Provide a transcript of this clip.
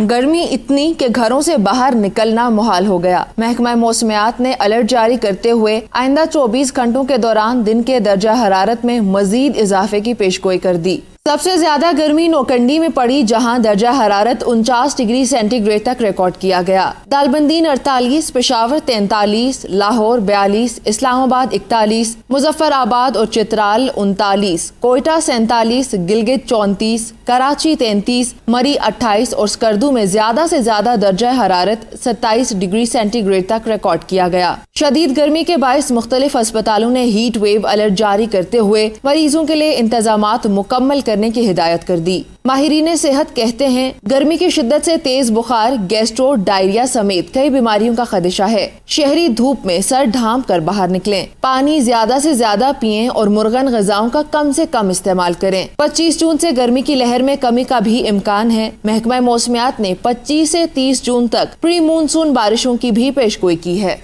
गर्मी इतनी कि घरों से बाहर निकलना मुहाल हो गया। महकमा मौसमियात ने अलर्ट जारी करते हुए आइंदा 24 घंटों के दौरान दिन के दर्जा हरारत में मजीद इजाफे की पेशगोई कर दी। सबसे ज़्यादा गर्मी नोकंडी में पड़ी, जहाँ दर्जा हरारत उनचास डिग्री सेंटीग्रेड तक रिकॉर्ड किया गया। दालबंदीन अड़तालीस, पेशावर तैतालीस, लाहौर बयालीस, इस्लामाबाद इकतालीस, मुजफ्फराबाद और चित्राल उनतालीस, कोयटा सैतालीस, गिलगित चौंतीस, कराची तैतीस, मरी अट्ठाईस और स्कर्दू में ज़्यादा से ज़्यादा दर्जा हरारत सत्ताईस डिग्री सेंटीग्रेड तक रिकॉर्ड किया गया। शदीद गर्मी के बायस मुख्तलिफ़ अस्पतालों ने हीट वेव अलर्ट जारी करते हुए मरीजों के लिए इंतज़ाम मुकम्मल करने की हिदायत कर दी। माहिरीन सेहत कहते हैं, गर्मी की शिद्दत से तेज बुखार, गैस्ट्रो, डायरिया समेत कई बीमारियों का खदशा है। शहरी धूप में सर ढांप कर बाहर निकलें। पानी ज़्यादा से ज़्यादा पिए और मुर्गन गजाओं का कम से कम इस्तेमाल करें। 25 जून से गर्मी की लहर में कमी का भी इम्कान है। महकमा मौसमियात ने 25 से 30 जून तक प्री मानसून बारिशों की भी पेशगोई की है।